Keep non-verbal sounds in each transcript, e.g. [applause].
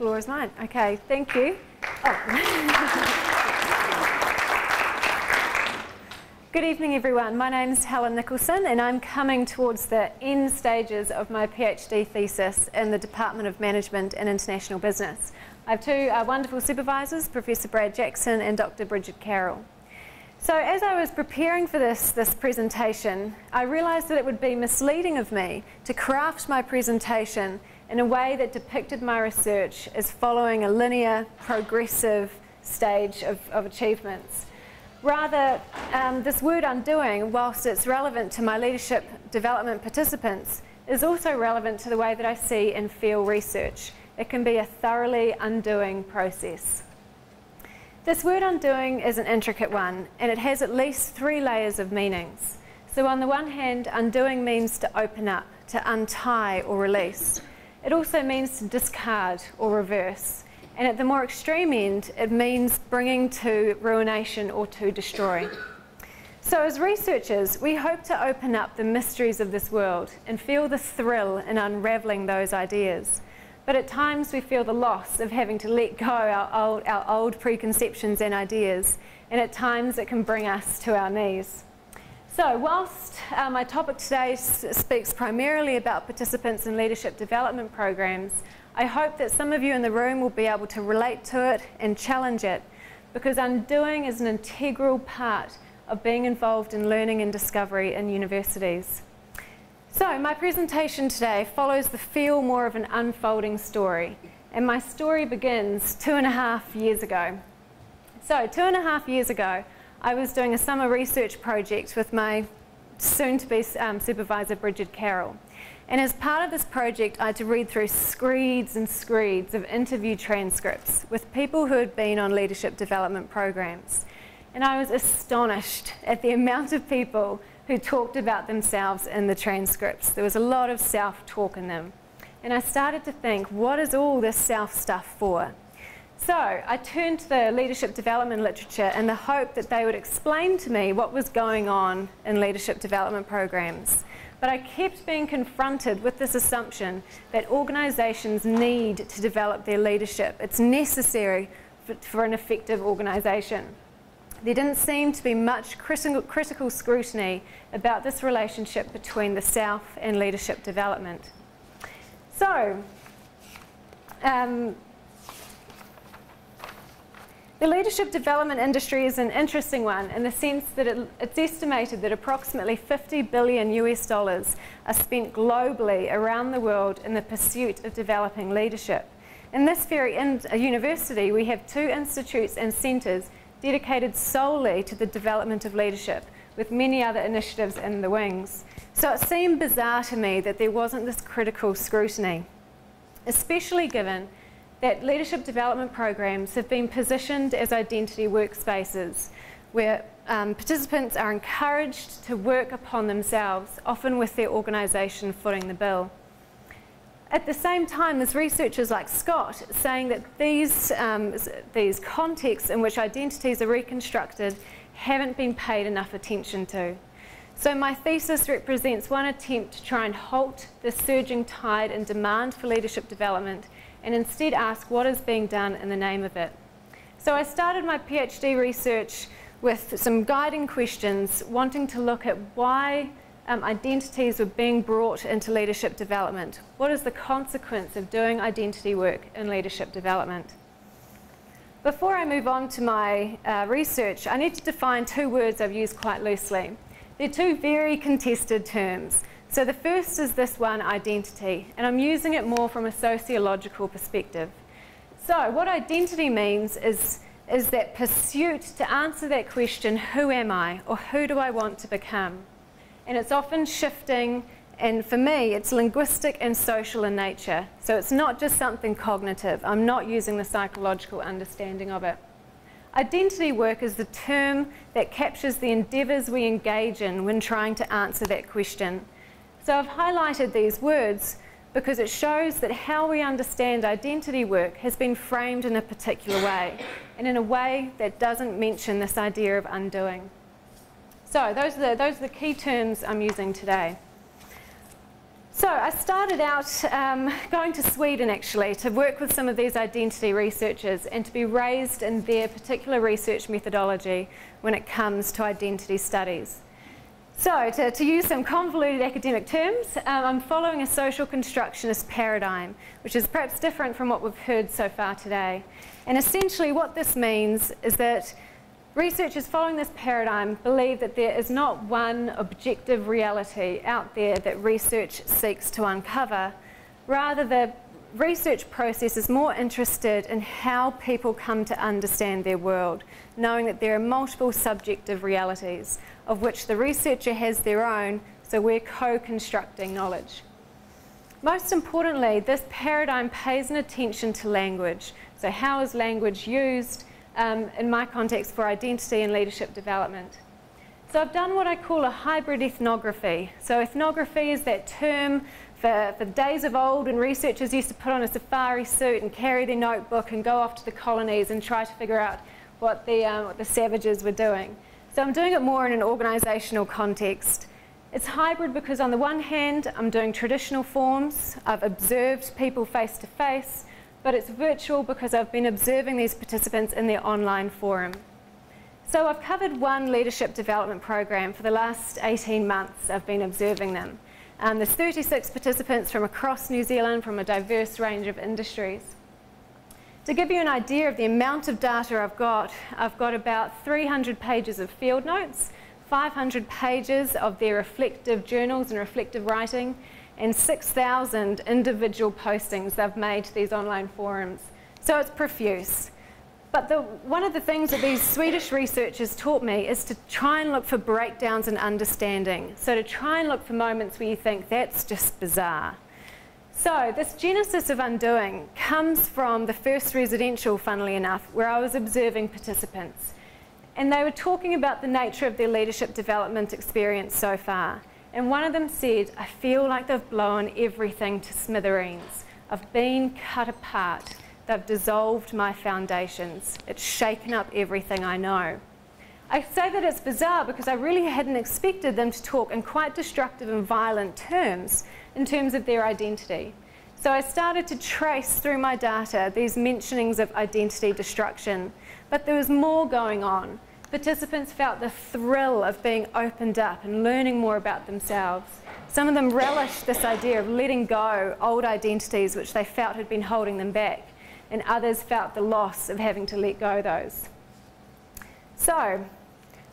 floor is mine. Okay, thank you. Oh. Good evening, everyone. My name is Helen Nicholson, and I'm coming towards the end stages of my PhD thesis in the Department of Management and International Business. I have two uh, wonderful supervisors, Professor Brad Jackson and Dr. Brigid Carroll. So as I was preparing for this, this presentation, I realised that it would be misleading of me to craft my presentation in a way that depicted my research as following a linear, progressive stage of, of achievements. Rather, um, this word undoing, whilst it's relevant to my leadership development participants, is also relevant to the way that I see and feel research. It can be a thoroughly undoing process. This word undoing is an intricate one, and it has at least three layers of meanings. So on the one hand, undoing means to open up, to untie or release. It also means to discard or reverse. And at the more extreme end, it means bringing to ruination or to destroy. So as researchers, we hope to open up the mysteries of this world and feel the thrill in unraveling those ideas. But at times we feel the loss of having to let go our old, our old preconceptions and ideas, and at times it can bring us to our knees. So whilst uh, my topic today speaks primarily about participants in leadership development programs, I hope that some of you in the room will be able to relate to it and challenge it, because undoing is an integral part of being involved in learning and discovery in universities. So my presentation today follows the feel more of an unfolding story. And my story begins two and a half years ago. So two and a half years ago, I was doing a summer research project with my soon-to-be um, supervisor, Brigid Carroll. And as part of this project, I had to read through screeds and screeds of interview transcripts with people who had been on leadership development programs. And I was astonished at the amount of people who talked about themselves in the transcripts. There was a lot of self-talk in them. And I started to think, what is all this self stuff for? So I turned to the leadership development literature in the hope that they would explain to me what was going on in leadership development programs. But I kept being confronted with this assumption that organisations need to develop their leadership. It's necessary for, for an effective organisation there didn't seem to be much critical, critical scrutiny about this relationship between the South and leadership development. So, um, the leadership development industry is an interesting one in the sense that it, it's estimated that approximately 50 billion US dollars are spent globally around the world in the pursuit of developing leadership. In this very in, uh, university, we have two institutes and centres dedicated solely to the development of leadership, with many other initiatives in the wings. So it seemed bizarre to me that there wasn't this critical scrutiny, especially given that leadership development programs have been positioned as identity workspaces where um, participants are encouraged to work upon themselves, often with their organisation footing the bill. At the same time, there's researchers like Scott saying that these, um, these contexts in which identities are reconstructed haven't been paid enough attention to. So my thesis represents one attempt to try and halt the surging tide and demand for leadership development and instead ask what is being done in the name of it. So I started my PhD research with some guiding questions wanting to look at why um, identities were being brought into leadership development. What is the consequence of doing identity work in leadership development? Before I move on to my uh, research, I need to define two words I've used quite loosely. They're two very contested terms. So the first is this one, identity, and I'm using it more from a sociological perspective. So what identity means is, is that pursuit to answer that question, who am I, or who do I want to become? and it's often shifting and for me, it's linguistic and social in nature. So it's not just something cognitive. I'm not using the psychological understanding of it. Identity work is the term that captures the endeavours we engage in when trying to answer that question. So I've highlighted these words because it shows that how we understand identity work has been framed in a particular way, and in a way that doesn't mention this idea of undoing. So those are, the, those are the key terms I'm using today. So I started out um, going to Sweden actually to work with some of these identity researchers and to be raised in their particular research methodology when it comes to identity studies. So to, to use some convoluted academic terms, um, I'm following a social constructionist paradigm, which is perhaps different from what we've heard so far today. And essentially what this means is that Researchers following this paradigm believe that there is not one objective reality out there that research seeks to uncover. Rather, the research process is more interested in how people come to understand their world, knowing that there are multiple subjective realities, of which the researcher has their own, so we're co-constructing knowledge. Most importantly, this paradigm pays an attention to language. So how is language used? Um, in my context for identity and leadership development. So I've done what I call a hybrid ethnography. So ethnography is that term for, for days of old when researchers used to put on a safari suit and carry their notebook and go off to the colonies and try to figure out what the, um, what the savages were doing. So I'm doing it more in an organisational context. It's hybrid because on the one hand, I'm doing traditional forms. I've observed people face to face but it's virtual because I've been observing these participants in their online forum. So I've covered one leadership development program for the last 18 months. I've been observing them. Um, there's 36 participants from across New Zealand from a diverse range of industries. To give you an idea of the amount of data I've got, I've got about 300 pages of field notes, 500 pages of their reflective journals and reflective writing, and 6,000 individual postings they've made to these online forums. So it's profuse. But the, one of the things that these Swedish researchers taught me is to try and look for breakdowns in understanding. So to try and look for moments where you think, that's just bizarre. So this genesis of undoing comes from the first residential, funnily enough, where I was observing participants. And they were talking about the nature of their leadership development experience so far. And one of them said, I feel like they've blown everything to smithereens. I've been cut apart. They've dissolved my foundations. It's shaken up everything I know. I say that it's bizarre because I really hadn't expected them to talk in quite destructive and violent terms in terms of their identity. So I started to trace through my data these mentionings of identity destruction, but there was more going on. Participants felt the thrill of being opened up and learning more about themselves. Some of them relished this idea of letting go old identities which they felt had been holding them back, and others felt the loss of having to let go those. So,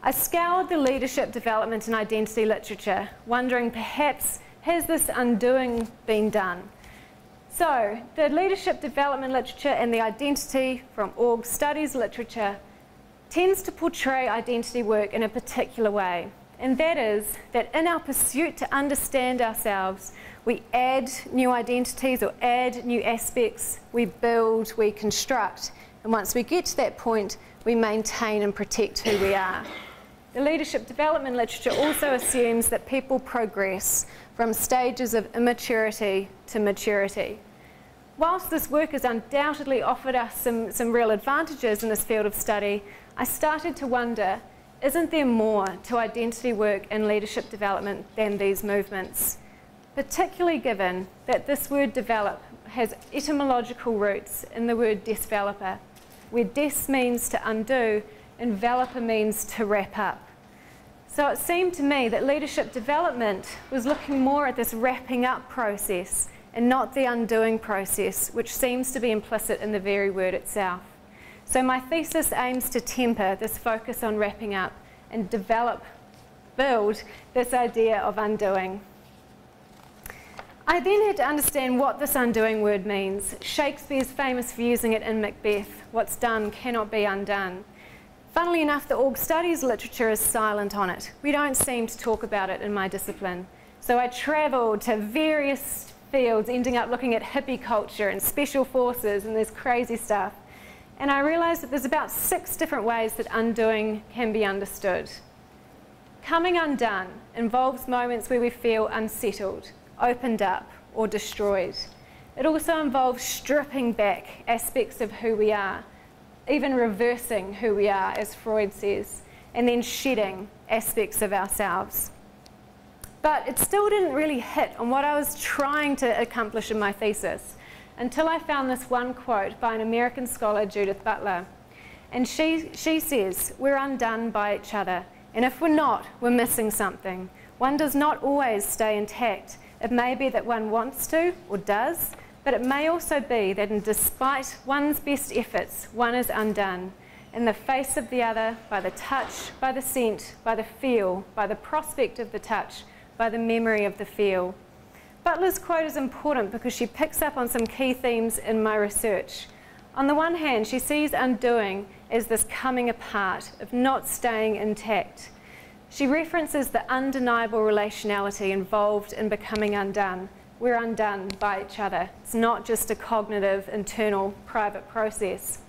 I scoured the leadership development and identity literature, wondering perhaps has this undoing been done? So, the leadership development literature and the identity from org studies literature tends to portray identity work in a particular way. And that is that in our pursuit to understand ourselves, we add new identities or add new aspects, we build, we construct. And once we get to that point, we maintain and protect who we are. The leadership development literature also assumes that people progress from stages of immaturity to maturity. Whilst this work has undoubtedly offered us some, some real advantages in this field of study, I started to wonder, isn't there more to identity work and leadership development than these movements? Particularly given that this word develop has etymological roots in the word desveloper, where des means to undo and veloper means to wrap up. So it seemed to me that leadership development was looking more at this wrapping up process and not the undoing process, which seems to be implicit in the very word itself. So my thesis aims to temper this focus on wrapping up and develop, build this idea of undoing. I then had to understand what this undoing word means. Shakespeare's famous for using it in Macbeth, what's done cannot be undone. Funnily enough, the org studies literature is silent on it. We don't seem to talk about it in my discipline. So I travelled to various fields, ending up looking at hippie culture and special forces and this crazy stuff. And I realized that there's about six different ways that undoing can be understood. Coming undone involves moments where we feel unsettled, opened up, or destroyed. It also involves stripping back aspects of who we are, even reversing who we are, as Freud says, and then shedding aspects of ourselves. But it still didn't really hit on what I was trying to accomplish in my thesis until I found this one quote by an American scholar, Judith Butler. And she, she says, We're undone by each other, and if we're not, we're missing something. One does not always stay intact. It may be that one wants to or does, but it may also be that, despite one's best efforts, one is undone in the face of the other by the touch, by the scent, by the feel, by the prospect of the touch, by the memory of the feel. Butler's quote is important because she picks up on some key themes in my research. On the one hand, she sees undoing as this coming apart, of not staying intact. She references the undeniable relationality involved in becoming undone. We're undone by each other. It's not just a cognitive, internal, private process.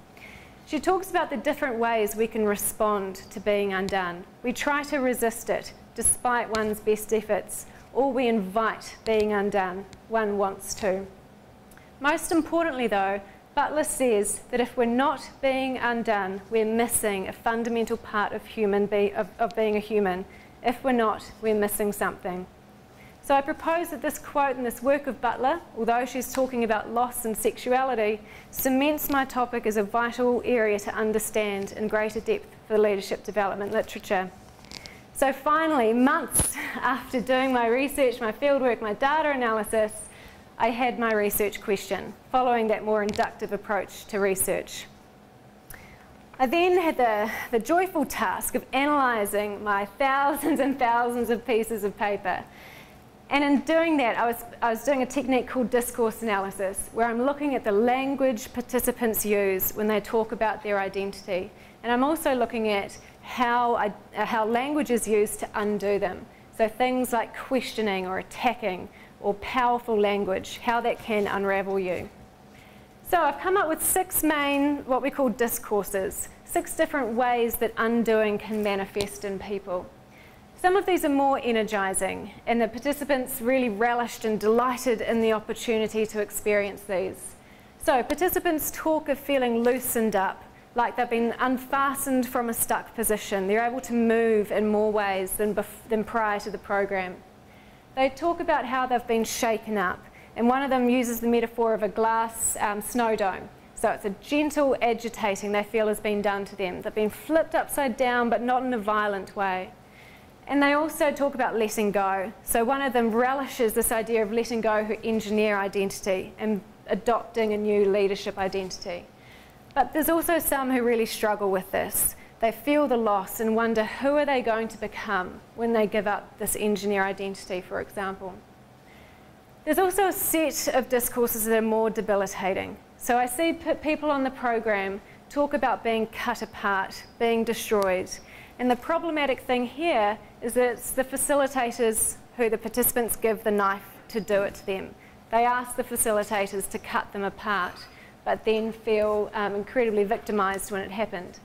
She talks about the different ways we can respond to being undone. We try to resist it, despite one's best efforts, or we invite being undone. One wants to. Most importantly, though, Butler says that if we're not being undone, we're missing a fundamental part of, human be, of, of being a human. If we're not, we're missing something. So I propose that this quote and this work of Butler, although she's talking about loss and sexuality, cements my topic as a vital area to understand in greater depth for the leadership development literature. So finally, months [laughs] after doing my research, my fieldwork, my data analysis, I had my research question, following that more inductive approach to research. I then had the, the joyful task of analysing my thousands and thousands of pieces of paper. And in doing that, I was, I was doing a technique called discourse analysis, where I'm looking at the language participants use when they talk about their identity. And I'm also looking at how, how language is used to undo them. So things like questioning or attacking or powerful language, how that can unravel you. So I've come up with six main, what we call discourses, six different ways that undoing can manifest in people. Some of these are more energizing, and the participants really relished and delighted in the opportunity to experience these. So participants talk of feeling loosened up, like they've been unfastened from a stuck position. They're able to move in more ways than, than prior to the program. They talk about how they've been shaken up, and one of them uses the metaphor of a glass um, snow dome. So it's a gentle agitating they feel has been done to them. They've been flipped upside down, but not in a violent way. And they also talk about letting go. So one of them relishes this idea of letting go her engineer identity and adopting a new leadership identity. But there's also some who really struggle with this. They feel the loss and wonder who are they going to become when they give up this engineer identity, for example. There's also a set of discourses that are more debilitating. So I see people on the program talk about being cut apart, being destroyed. And the problematic thing here is that it's the facilitators who the participants give the knife to do it to them. They ask the facilitators to cut them apart but then feel um, incredibly victimised when it happened.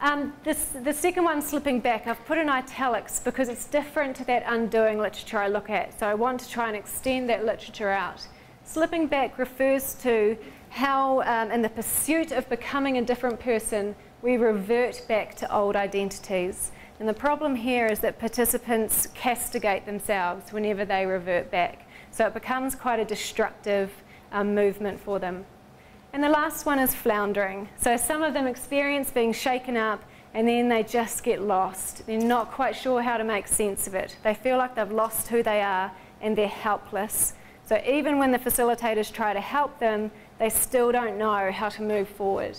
Um, this, the second one, slipping back, I've put in italics because it's different to that undoing literature I look at. So I want to try and extend that literature out. Slipping back refers to how, um, in the pursuit of becoming a different person, we revert back to old identities. And the problem here is that participants castigate themselves whenever they revert back. So it becomes quite a destructive um, movement for them. And the last one is floundering. So some of them experience being shaken up and then they just get lost. They're not quite sure how to make sense of it. They feel like they've lost who they are and they're helpless. So even when the facilitators try to help them, they still don't know how to move forward.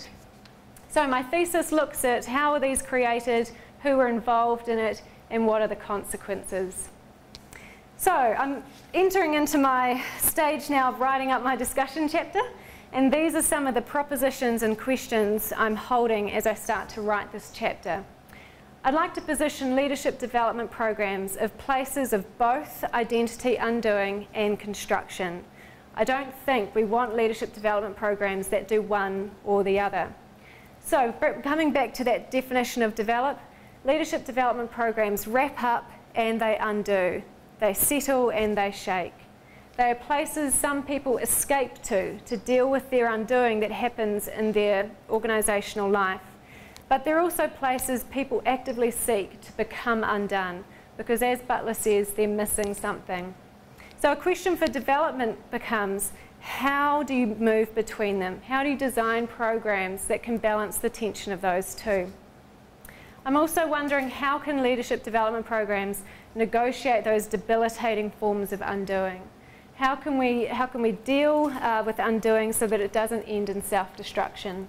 So my thesis looks at how are these created, who are involved in it, and what are the consequences. So I'm entering into my stage now of writing up my discussion chapter. And these are some of the propositions and questions I'm holding as I start to write this chapter. I'd like to position leadership development programs of places of both identity undoing and construction. I don't think we want leadership development programs that do one or the other. So coming back to that definition of develop, leadership development programs wrap up and they undo. They settle and they shake. They are places some people escape to to deal with their undoing that happens in their organisational life. But they're also places people actively seek to become undone, because as Butler says, they're missing something. So a question for development becomes, how do you move between them? How do you design programs that can balance the tension of those two? I'm also wondering how can leadership development programs negotiate those debilitating forms of undoing? How can we, how can we deal uh, with undoing so that it doesn't end in self-destruction?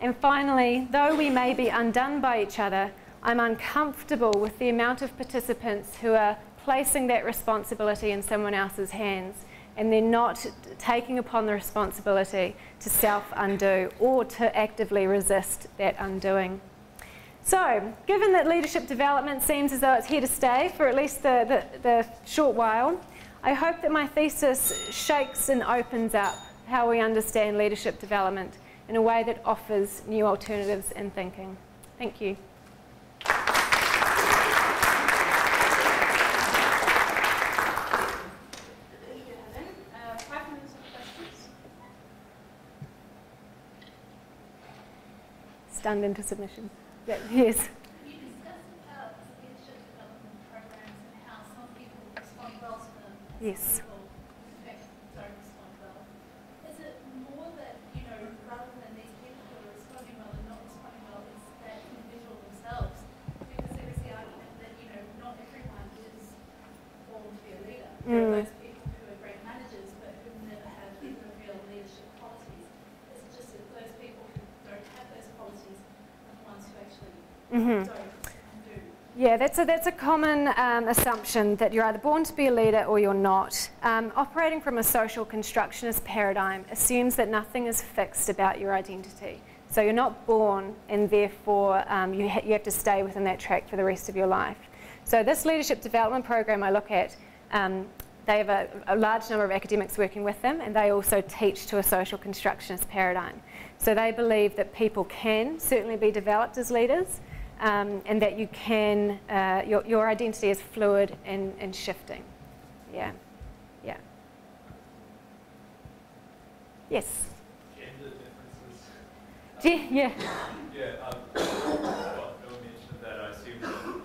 And finally, though we may be undone by each other, I'm uncomfortable with the amount of participants who are placing that responsibility in someone else's hands and they're not taking upon the responsibility to self-undo or to actively resist that undoing. So, given that leadership development seems as though it's here to stay for at least the, the, the short while, I hope that my thesis shakes and opens up how we understand leadership development in a way that offers new alternatives in thinking. Thank you. Stunned into submission. Yes. Yes. Is it more that, you know, rather than these people who are responding well and not responding well, it's that individual themselves? Because there is the argument that, you know, not everyone is born to be a leader. There are those people who are great managers but who never have even real leadership qualities. It's just that those people who don't have those qualities are the ones who actually don't do. Yeah, that's a, that's a common um, assumption that you're either born to be a leader or you're not. Um, operating from a social constructionist paradigm assumes that nothing is fixed about your identity. So you're not born and therefore um, you, ha you have to stay within that track for the rest of your life. So this leadership development program I look at, um, they have a, a large number of academics working with them and they also teach to a social constructionist paradigm. So they believe that people can certainly be developed as leaders, um, and that you can, uh, your, your identity is fluid and, and shifting. Yeah, yeah. Yes? Gender differences. [laughs] Yeah. Yeah, um, [coughs] well, Bill mentioned that I assume that with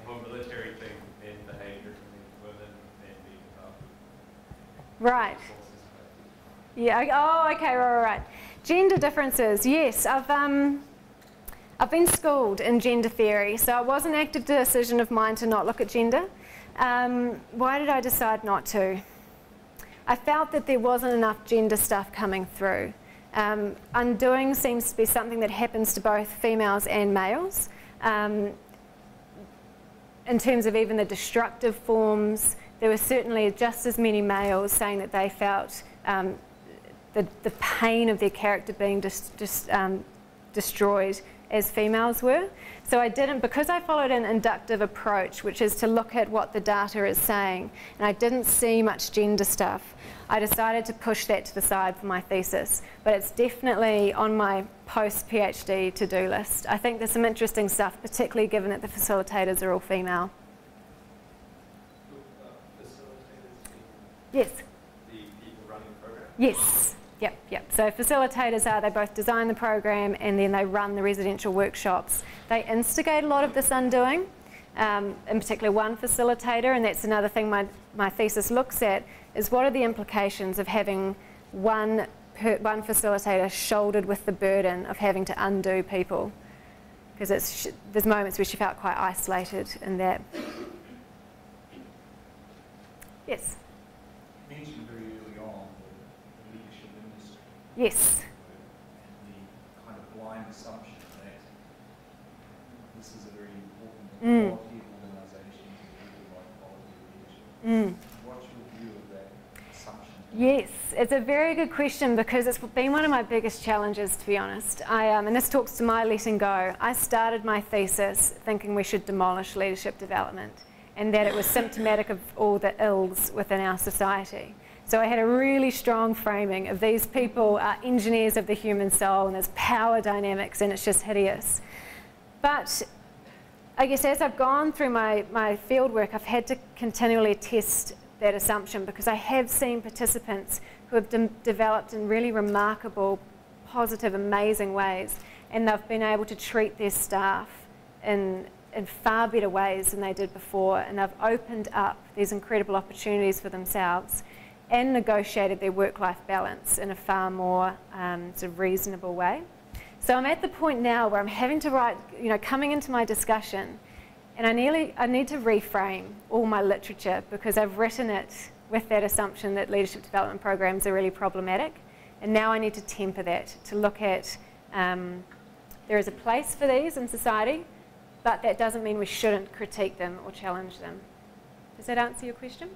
the whole military thing, men behave differently than women, men being um, Right. Yeah, oh, okay, right, right, right. Gender differences, yes. I've, um, I've been schooled in gender theory, so it was an active decision of mine to not look at gender. Um, why did I decide not to? I felt that there wasn't enough gender stuff coming through. Um, undoing seems to be something that happens to both females and males. Um, in terms of even the destructive forms, there were certainly just as many males saying that they felt um, the, the pain of their character being dis, um, destroyed as females were. So I didn't, because I followed an inductive approach, which is to look at what the data is saying, and I didn't see much gender stuff, I decided to push that to the side for my thesis. But it's definitely on my post-PhD to-do list. I think there's some interesting stuff, particularly given that the facilitators are all female. Uh, yes. The people running the program? Yes. Yep, yep. So facilitators are, they both design the program and then they run the residential workshops. They instigate a lot of this undoing, um, in particular one facilitator, and that's another thing my, my thesis looks at, is what are the implications of having one, per, one facilitator shouldered with the burden of having to undo people. Because there's moments where she felt quite isolated in that. Yes? Yes. And the kind of blind assumption that this is a very important mm. quality of organisations and like quality of leadership. Mm. What's your view of that assumption? Yes, it's a very good question because it's been one of my biggest challenges, to be honest. I, um, and this talks to my letting go. I started my thesis thinking we should demolish leadership development and that it was symptomatic of all the ills within our society. So I had a really strong framing of these people are engineers of the human soul and there's power dynamics and it's just hideous. But I guess as I've gone through my, my field work, I've had to continually test that assumption because I have seen participants who have de developed in really remarkable, positive, amazing ways and they've been able to treat their staff in, in far better ways than they did before, and they've opened up these incredible opportunities for themselves and negotiated their work-life balance in a far more um, sort of reasonable way. So I'm at the point now where I'm having to write, you know, coming into my discussion, and I nearly I need to reframe all my literature because I've written it with that assumption that leadership development programs are really problematic, and now I need to temper that to look at um, there is a place for these in society, but that doesn't mean we shouldn't critique them or challenge them. Does that answer your question?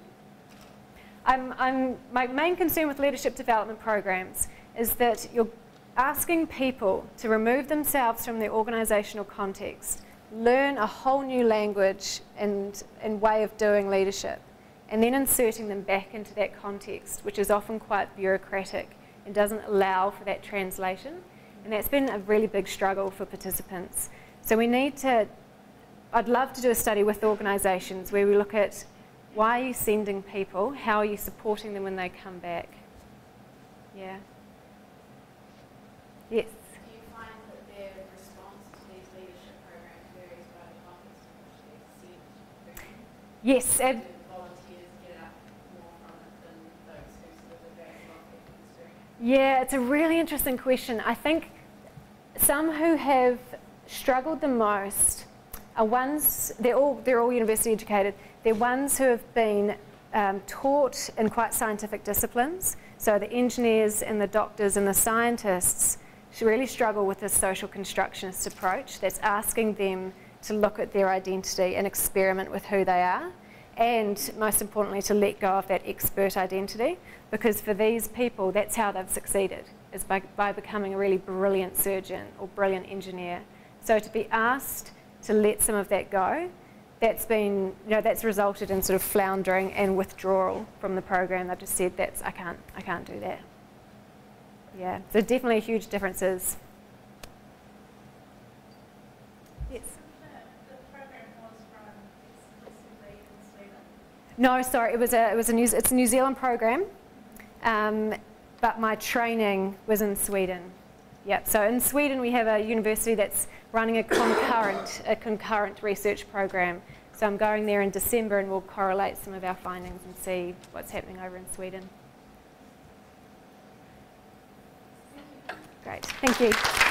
I'm, I'm, my main concern with leadership development programs is that you're asking people to remove themselves from their organisational context, learn a whole new language and, and way of doing leadership, and then inserting them back into that context, which is often quite bureaucratic and doesn't allow for that translation. And that's been a really big struggle for participants. So we need to, I'd love to do a study with organisations where we look at why are you sending people? How are you supporting them when they come back? Yeah. Yes. Do you find that their response to these leadership programs varies by the which sent? Yes. Ab- Do volunteers get out more from it than those who sort of are very well yeah, it's a really interesting question. I think some who have struggled the most are ones, they're all, they're all university educated, they're ones who have been um, taught in quite scientific disciplines. So the engineers and the doctors and the scientists really struggle with this social constructionist approach that's asking them to look at their identity and experiment with who they are. And most importantly, to let go of that expert identity, because for these people, that's how they've succeeded, is by, by becoming a really brilliant surgeon or brilliant engineer. So to be asked to let some of that go, that's been, you know, that's resulted in sort of floundering and withdrawal from the program. They've just said, that's, I can't, I can't do that. Yeah, so definitely huge differences. Yes. The, the program was run Sweden. No, sorry, it was a, it was a New, it's a New Zealand program, um, but my training was in Sweden. Yep. So in Sweden we have a university that's running a concurrent, a concurrent research program. So I'm going there in December and we'll correlate some of our findings and see what's happening over in Sweden. Great. Thank you.